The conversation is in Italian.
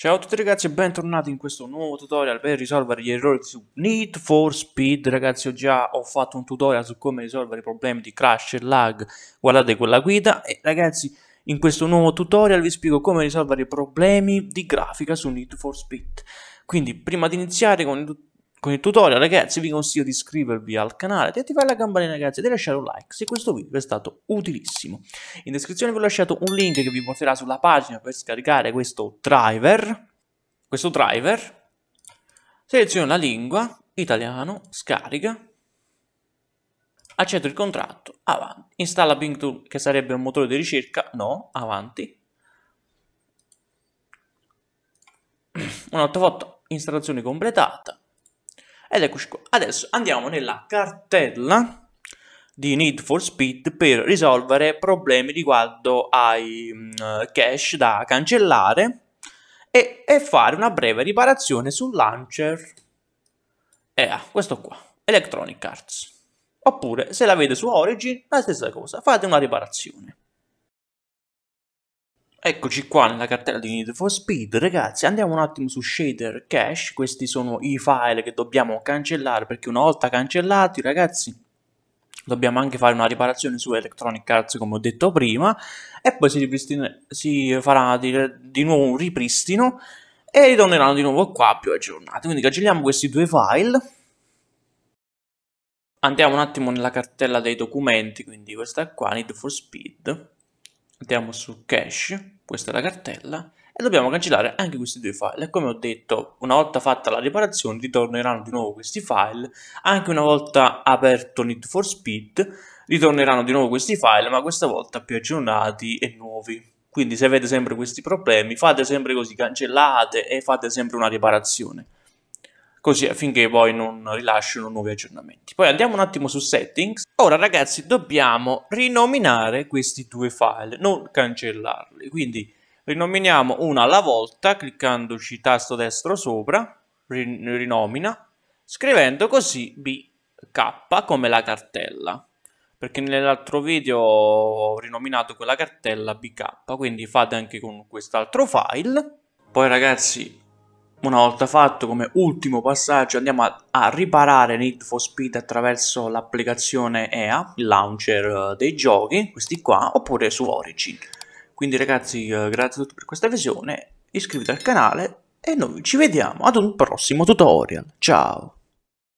Ciao a tutti ragazzi e bentornati in questo nuovo tutorial per risolvere gli errori su Need for Speed. Ragazzi ho già ho fatto un tutorial su come risolvere i problemi di crash e lag. Guardate quella guida. E ragazzi in questo nuovo tutorial vi spiego come risolvere i problemi di grafica su Need for Speed. Quindi prima di iniziare con il con il tutorial ragazzi vi consiglio di iscrivervi al canale, di attivare la campanella ragazzi e di lasciare un like se questo video è stato utilissimo. In descrizione vi ho lasciato un link che vi porterà sulla pagina per scaricare questo driver. Questo driver, seleziono la lingua, italiano, scarica, accetto il contratto, avanti. Installa Bing Tool che sarebbe un motore di ricerca, no, avanti. Una volta installazione completata, ed eccoci qua. Adesso andiamo nella cartella di Need for Speed per risolvere problemi riguardo ai uh, cache da cancellare e, e, fare una breve riparazione sul launcher EA, questo qua, Electronic Arts. Oppure, se la vede su Origin, la stessa cosa, fate una riparazione. Eccoci qua nella cartella di Need for Speed, ragazzi, andiamo un attimo su Shader Cache, questi sono i file che dobbiamo cancellare perché una volta cancellati, ragazzi, dobbiamo anche fare una riparazione su Electronic Arts come ho detto prima e poi si, si farà di, di, nuovo un ripristino e ritorneranno di nuovo qua più aggiornati. Quindi cancelliamo questi due file. Andiamo un attimo nella cartella dei documenti, quindi questa qua, Need for Speed andiamo su cache, questa è la cartella, e dobbiamo cancellare anche questi due file. E come ho detto, una volta fatta la riparazione ritorneranno di nuovo questi file, anche una volta aperto Need for Speed ritorneranno di nuovo questi file, ma questa volta più aggiornati e nuovi. Quindi se avete sempre questi problemi, fate sempre così, cancellate e fate sempre una riparazione così affinché poi non rilasciano nuovi aggiornamenti. Poi andiamo un attimo su settings. Ora ragazzi dobbiamo rinominare questi due file, non cancellarli. Quindi rinominiamo una alla volta cliccandoci tasto destro sopra, rinomina, scrivendo così BK come la cartella. Perché nell'altro video ho rinominato quella cartella BK, quindi fate anche con quest'altro file. Poi ragazzi una volta fatto, come ultimo passaggio, andiamo a, a riparare Need for Speed attraverso l'applicazione EA, il launcher uh, dei giochi, questi qua, oppure su Origin. Quindi ragazzi, uh, grazie a tutti per questa visione, iscrivetevi al canale e noi ci vediamo ad un prossimo tutorial. Ciao!